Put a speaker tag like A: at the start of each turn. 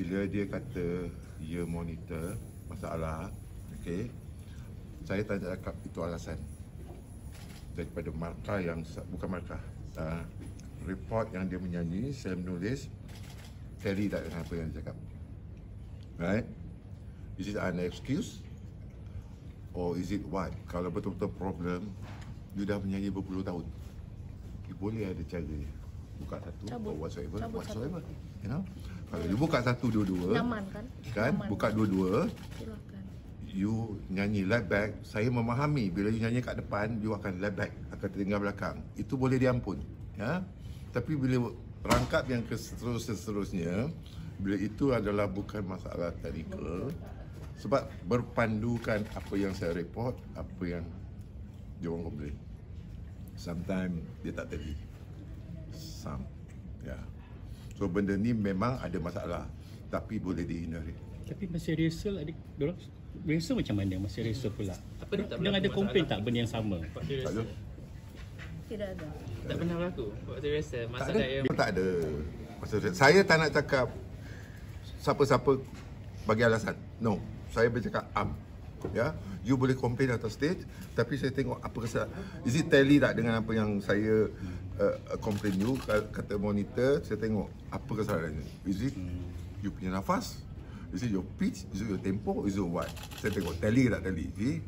A: bila dia kata dia monitor masalah, okey. Saya tak cakap itu alasan. Daripada markah yang bukan markah. Uh, report yang dia menyanyi, saya menulis tally tak dengan apa yang dia cakap. Right? Is it an excuse? Or is it what? Kalau betul-betul problem, dia dah menyanyi berpuluh tahun. Dia boleh ada cara dia. Buka satu
B: Cabut.
A: or whatsoever.
B: Cabut
A: whatsoever. You know? Kalau you buka satu dua-dua,
B: Nyaman kan?
A: kan?
B: Nyaman.
A: Buka dua-dua,
B: Silakan.
A: you nyanyi left back, saya memahami bila you nyanyi kat depan, you akan left back, akan tertinggal belakang. Itu boleh diampun. Ya? Tapi bila rangkap yang ke seterus-seterusnya, bila itu adalah bukan masalah technical, sebab berpandukan apa yang saya report, apa yang dia orang komplain. Sometimes dia tak tadi. Some. Ya. So benda ni memang ada masalah tapi boleh dihindari.
C: Tapi masa rehearsal adik dorang rehearsal macam mana masa rehearsal pula?
D: Apa dia tak
C: Dia ada komplain tak benda yang sama?
A: Tak ada.
B: Tidak ada.
D: Tak pernah berlaku Waktu rasa
A: Tak ada.
D: yang
A: Tak ada. Saya, tak nak cakap siapa-siapa bagi alasan. No. Saya bercakap am. Ya. You boleh complain atas stage tapi saya tengok apa kesalahan. Is it tally tak dengan apa yang saya uh, complain you kata monitor saya tengok apa kesalahannya. Is it you punya nafas? Is it your pitch? Is it your tempo? Is it what? Saya tengok tally tak tally. See?